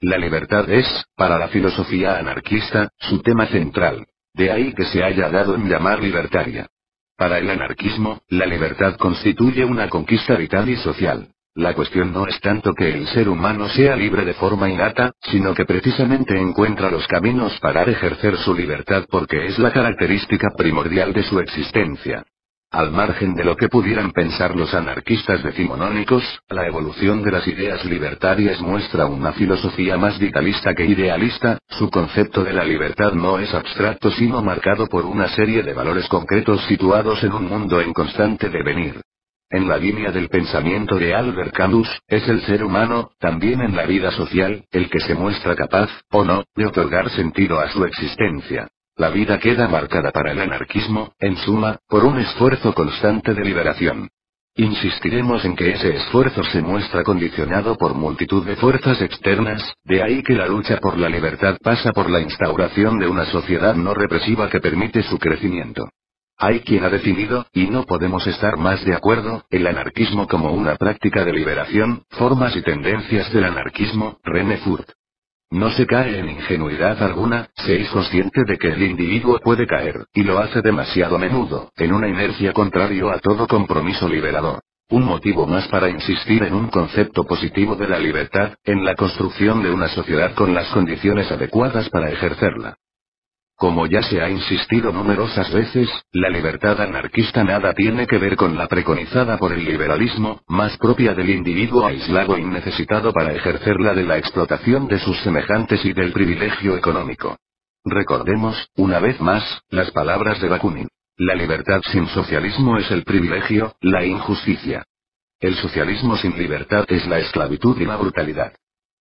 La libertad es, para la filosofía anarquista, su tema central. De ahí que se haya dado en llamar libertaria. Para el anarquismo, la libertad constituye una conquista vital y social. La cuestión no es tanto que el ser humano sea libre de forma innata, sino que precisamente encuentra los caminos para ejercer su libertad porque es la característica primordial de su existencia. Al margen de lo que pudieran pensar los anarquistas decimonónicos, la evolución de las ideas libertarias muestra una filosofía más vitalista que idealista, su concepto de la libertad no es abstracto sino marcado por una serie de valores concretos situados en un mundo en constante devenir. En la línea del pensamiento de Albert Camus, es el ser humano, también en la vida social, el que se muestra capaz, o no, de otorgar sentido a su existencia. La vida queda marcada para el anarquismo, en suma, por un esfuerzo constante de liberación. Insistiremos en que ese esfuerzo se muestra condicionado por multitud de fuerzas externas, de ahí que la lucha por la libertad pasa por la instauración de una sociedad no represiva que permite su crecimiento. Hay quien ha definido, y no podemos estar más de acuerdo, el anarquismo como una práctica de liberación, formas y tendencias del anarquismo, René Furt. No se cae en ingenuidad alguna, se es consciente de que el individuo puede caer, y lo hace demasiado a menudo, en una inercia contrario a todo compromiso liberador. Un motivo más para insistir en un concepto positivo de la libertad, en la construcción de una sociedad con las condiciones adecuadas para ejercerla. Como ya se ha insistido numerosas veces, la libertad anarquista nada tiene que ver con la preconizada por el liberalismo, más propia del individuo aislado y necesitado para ejercerla de la explotación de sus semejantes y del privilegio económico. Recordemos, una vez más, las palabras de Bakunin. La libertad sin socialismo es el privilegio, la injusticia. El socialismo sin libertad es la esclavitud y la brutalidad.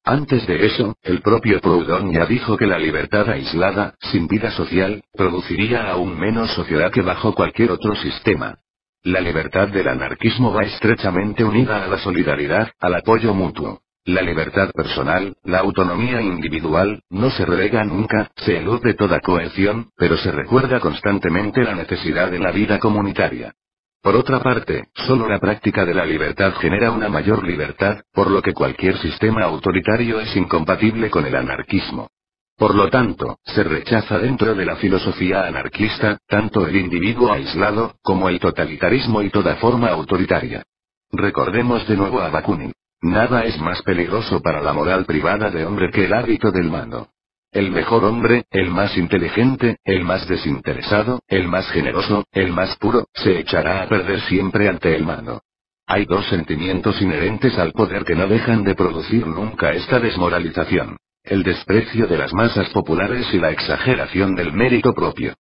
Antes de eso, el propio Proudhon ya dijo que la libertad aislada, sin vida social, produciría aún menos sociedad que bajo cualquier otro sistema. La libertad del anarquismo va estrechamente unida a la solidaridad, al apoyo mutuo. La libertad personal, la autonomía individual, no se relega nunca, se elude toda cohesión, pero se recuerda constantemente la necesidad de la vida comunitaria. Por otra parte, solo la práctica de la libertad genera una mayor libertad, por lo que cualquier sistema autoritario es incompatible con el anarquismo. Por lo tanto, se rechaza dentro de la filosofía anarquista, tanto el individuo aislado, como el totalitarismo y toda forma autoritaria. Recordemos de nuevo a Bakunin. Nada es más peligroso para la moral privada de hombre que el hábito del mando. El mejor hombre, el más inteligente, el más desinteresado, el más generoso, el más puro, se echará a perder siempre ante el mando. Hay dos sentimientos inherentes al poder que no dejan de producir nunca esta desmoralización. El desprecio de las masas populares y la exageración del mérito propio.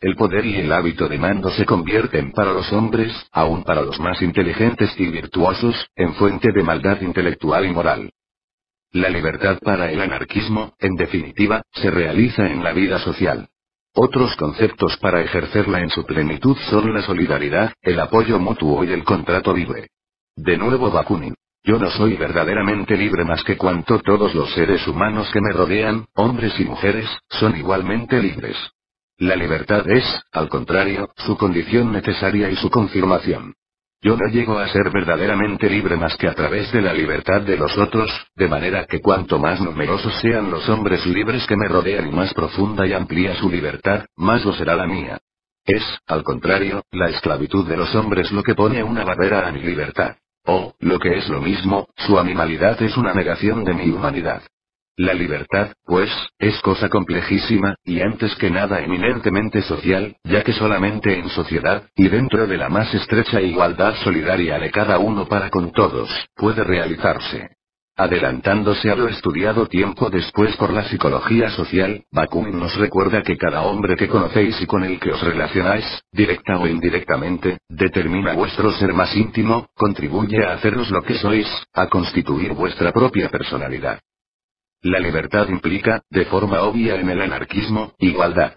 El poder y el hábito de mando se convierten para los hombres, aun para los más inteligentes y virtuosos, en fuente de maldad intelectual y moral. La libertad para el anarquismo, en definitiva, se realiza en la vida social. Otros conceptos para ejercerla en su plenitud son la solidaridad, el apoyo mutuo y el contrato libre. De nuevo Bakunin. Yo no soy verdaderamente libre más que cuanto todos los seres humanos que me rodean, hombres y mujeres, son igualmente libres. La libertad es, al contrario, su condición necesaria y su confirmación. Yo no llego a ser verdaderamente libre más que a través de la libertad de los otros, de manera que cuanto más numerosos sean los hombres libres que me rodean y más profunda y amplia su libertad, más lo será la mía. Es, al contrario, la esclavitud de los hombres lo que pone una barrera a mi libertad. O, lo que es lo mismo, su animalidad es una negación de mi humanidad. La libertad, pues, es cosa complejísima, y antes que nada eminentemente social, ya que solamente en sociedad, y dentro de la más estrecha igualdad solidaria de cada uno para con todos, puede realizarse. Adelantándose a lo estudiado tiempo después por la psicología social, Bakunin nos recuerda que cada hombre que conocéis y con el que os relacionáis, directa o indirectamente, determina vuestro ser más íntimo, contribuye a haceros lo que sois, a constituir vuestra propia personalidad. La libertad implica, de forma obvia en el anarquismo, igualdad.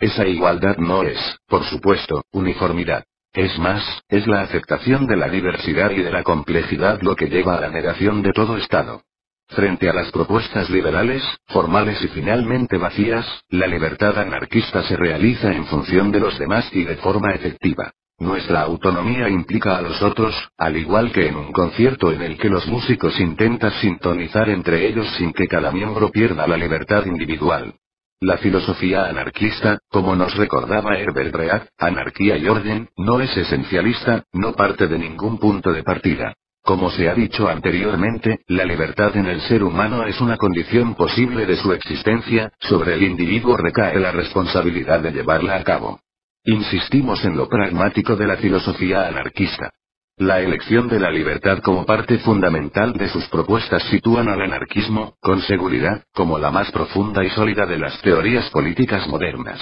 Esa igualdad no es, por supuesto, uniformidad. Es más, es la aceptación de la diversidad y de la complejidad lo que lleva a la negación de todo Estado. Frente a las propuestas liberales, formales y finalmente vacías, la libertad anarquista se realiza en función de los demás y de forma efectiva. Nuestra autonomía implica a los otros, al igual que en un concierto en el que los músicos intentan sintonizar entre ellos sin que cada miembro pierda la libertad individual. La filosofía anarquista, como nos recordaba Herbert Read, anarquía y orden, no es esencialista, no parte de ningún punto de partida. Como se ha dicho anteriormente, la libertad en el ser humano es una condición posible de su existencia, sobre el individuo recae la responsabilidad de llevarla a cabo. Insistimos en lo pragmático de la filosofía anarquista. La elección de la libertad como parte fundamental de sus propuestas sitúan al anarquismo, con seguridad, como la más profunda y sólida de las teorías políticas modernas.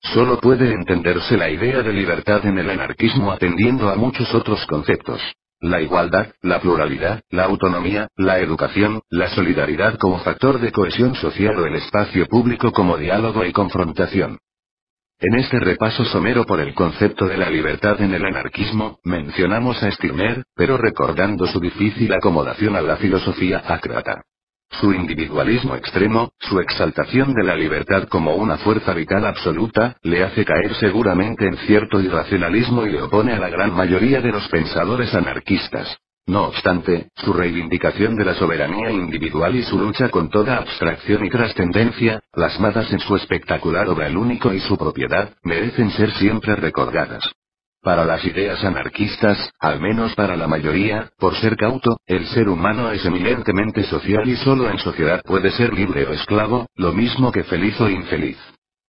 Solo puede entenderse la idea de libertad en el anarquismo atendiendo a muchos otros conceptos. La igualdad, la pluralidad, la autonomía, la educación, la solidaridad como factor de cohesión social o el espacio público como diálogo y confrontación. En este repaso somero por el concepto de la libertad en el anarquismo, mencionamos a Stirner, pero recordando su difícil acomodación a la filosofía ácrata. Su individualismo extremo, su exaltación de la libertad como una fuerza vital absoluta, le hace caer seguramente en cierto irracionalismo y le opone a la gran mayoría de los pensadores anarquistas. No obstante, su reivindicación de la soberanía individual y su lucha con toda abstracción y trascendencia, plasmadas en su espectacular obra El único y su propiedad, merecen ser siempre recordadas. Para las ideas anarquistas, al menos para la mayoría, por ser cauto, el ser humano es eminentemente social y solo en sociedad puede ser libre o esclavo, lo mismo que feliz o infeliz.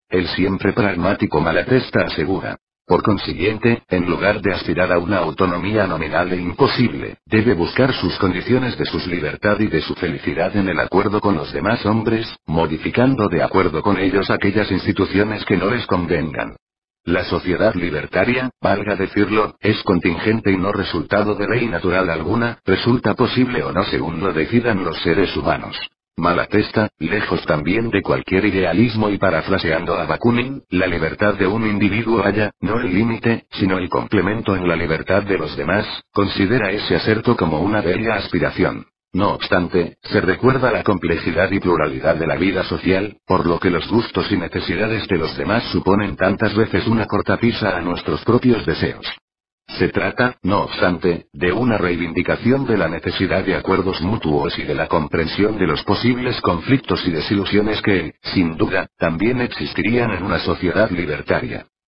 El siempre pragmático Malatesta asegura, por consiguiente, en lugar de aspirar a una autonomía nominal e imposible, debe buscar sus condiciones de su libertad y de su felicidad en el acuerdo con los demás hombres, modificando de acuerdo con ellos aquellas instituciones que no les convengan. La sociedad libertaria, valga decirlo, es contingente y no resultado de ley natural alguna, resulta posible o no según lo decidan los seres humanos. Malatesta, lejos también de cualquier idealismo y parafraseando a Bakunin, la libertad de un individuo haya, no el límite, sino el complemento en la libertad de los demás, considera ese acerto como una bella aspiración. No obstante, se recuerda la complejidad y pluralidad de la vida social, por lo que los gustos y necesidades de los demás suponen tantas veces una cortapisa a nuestros propios deseos. Se trata, no obstante, de una reivindicación de la necesidad de acuerdos mutuos y de la comprensión de los posibles conflictos y desilusiones que, sin duda, también existirían en una sociedad libertaria.